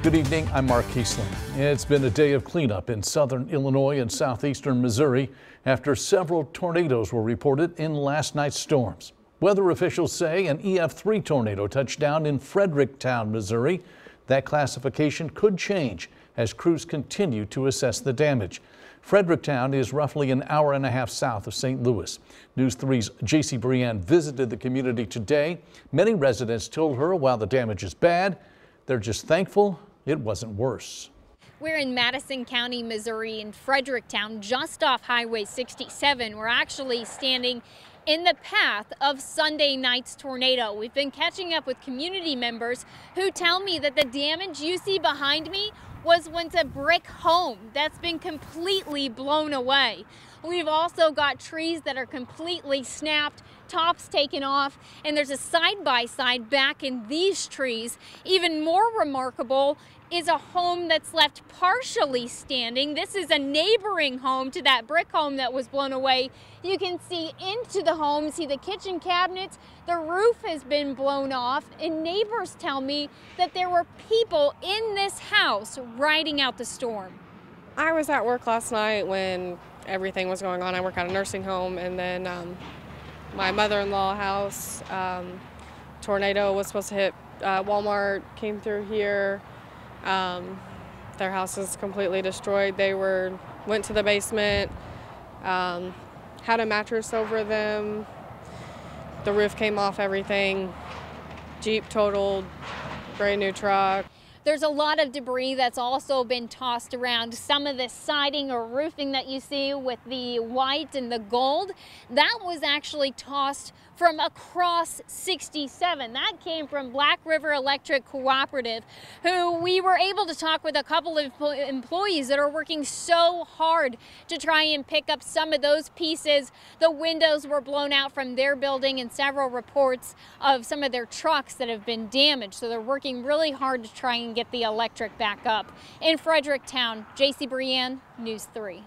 Good evening, I'm Mark Kiesling. It's been a day of cleanup in southern Illinois and southeastern Missouri after several tornadoes were reported in last night's storms. Weather officials say an EF3 tornado touched down in Fredericktown, Missouri. That classification could change as crews continue to assess the damage. Fredericktown is roughly an hour and a half south of St. Louis. News 3's JC Brienne visited the community today. Many residents told her while the damage is bad, they're just thankful it wasn't worse. We're in Madison County, Missouri, in Fredericktown, just off Highway 67. We're actually standing in the path of Sunday night's tornado. We've been catching up with community members who tell me that the damage you see behind me was once a brick home that's been completely blown away. We've also got trees that are completely snapped, tops taken off, and there's a side-by-side -side back in these trees. Even more remarkable is a home that's left partially standing. This is a neighboring home to that brick home that was blown away. You can see into the home, see the kitchen cabinets, the roof has been blown off, and neighbors tell me that there were people in this house riding out the storm. I was at work last night when everything was going on. I work at a nursing home, and then um, my mother-in-law house um, tornado was supposed to hit uh, Walmart, came through here. Um, their house is completely destroyed. They were went to the basement, um, had a mattress over them. The roof came off everything. Jeep totaled, brand new truck. There's a lot of debris that's also been tossed around. Some of the siding or roofing that you see with the white and the gold, that was actually tossed from across 67. That came from Black River Electric Cooperative, who we were able to talk with a couple of employees that are working so hard to try and pick up some of those pieces. The windows were blown out from their building and several reports of some of their trucks that have been damaged. So they're working really hard to try and get the electric back up. In Fredericktown, JC Brienne, News 3.